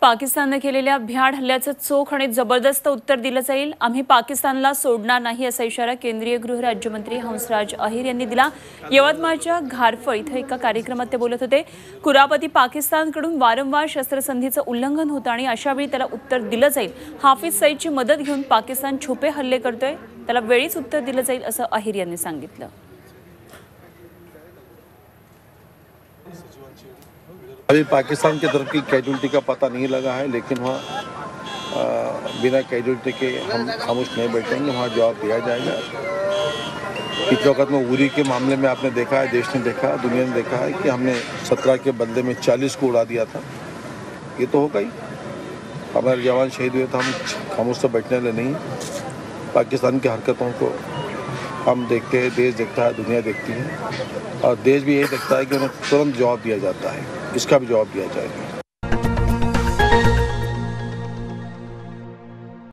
पाकिस्ताननं केलेल्या भ्याड हल्ल्याचं चोख आणि जबरदस्त उत्तर दिलं जाईल. आम्ही पाकिस्तानला सोडणार नाही असा इशारा केंद्रीय गृहराज्यमंत्री हंसराज अहिर यांनी दिला. यवतमाळच्या घारफळ इथं एका कार्यक्रमात ते बोलत होते. कुरापती पाकिस्तानकडून वारंवार शस्त्रसंधीचं उल्लंघन होतं आणि अशावेळी त्याला उत्तर दिलं जाईल. हाफिज सईदची मदत घेऊन पाकिस्तान छुपे हल्ले करतोय. त्याला वेळीच उत्तर दिलं जाईल असं अहिर यांनी सांगितलं. अभी पाकिस्तान की तरफ़ की कैजुअलिटी का पता नहीं लगा है, लेकिन वहाँ बिना कैजुअलिटी के हम खामोश नहीं बैठेंगे, वहाँ जवाब दिया जाएगा। पिछले वक्त में उरी के मामले में आपने देखा है, देश ने देखा दुनिया ने देखा है कि हमने सत्रह के बदले में चालीस को उड़ा दिया था। ये तो होगा ही। हमारे जवान शहीद हुए तो हम खामोश से बैठने वाले नहीं पाकिस्तान की हरकतों को हम देखते हैं, देश देखता है, दुनिया देखती है। और देश भी यही देखता है कि उन्हें तुरंत जवाब दिया जाता है। इसका भी जवाब दिया जाएगा।